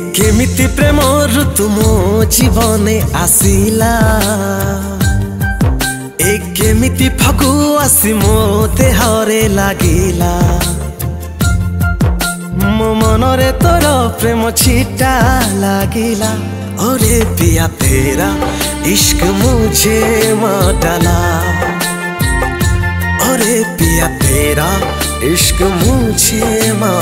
কেমিতি প্রেমরু তুম জীবনে আসিলা? এ কেমিতি ফাগু আসি মো দেহরে লাগিলা? মো মনরে তোর প্রেম ছিটা লাগিলা। ওরে পিয়া তেরা ইশক মুঝে মাটালা ওরে পিয়া তেরা इश्क মুঝে মা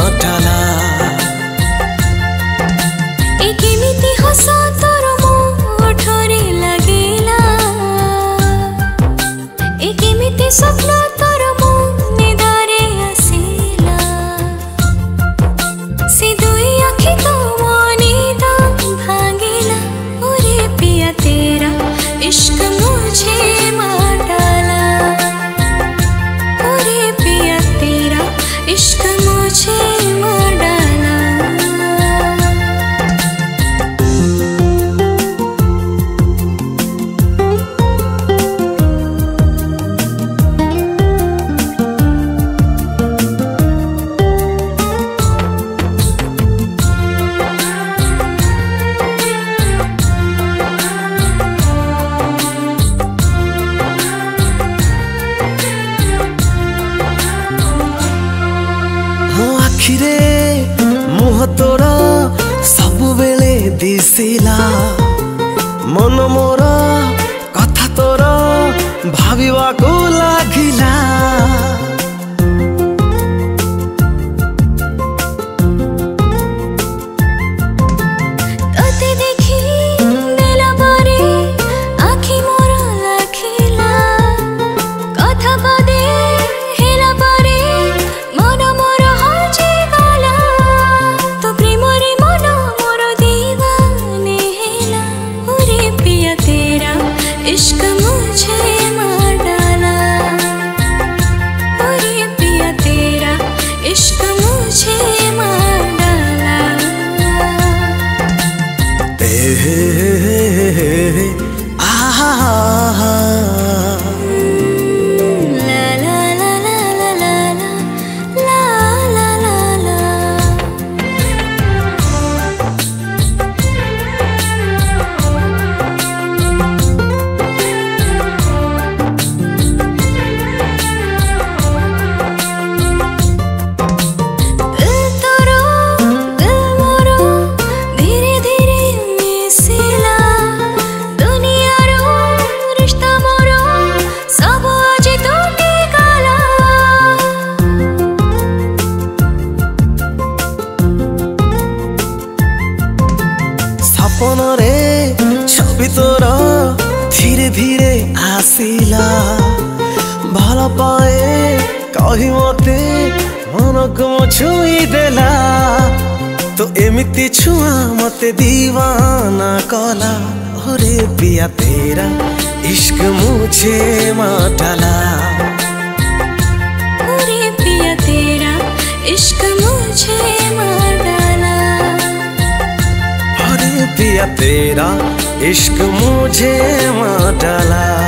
ଆଖିରେ ମୁହଁ ତୋର ସବୁବେଳେ ଦିଶିଲା ମନ ମୋର କଥା ତୋର ଭାବିବାକୁ ଲାଗିଲା তোর ধীরে ধীরে আসিলা ভালো পায়ে কহি মতে মনକୁ ମୁଁ ଛୁଇଁ ଦେଲା ତୁ ଏମିତି ଛୁଆ ମତେ ଦିୱାନା କଲା ଓରେ ପିଆ ତେରା ଇସ୍କ ମୁଝେ ମାଟାଲା ଓରେ ପିଆ ତେରା ଇସ୍କ ମୁଝେ ମାଟାଲା ଓରେ ପିଆ ତେରା इश्क मुझे माँ डाला।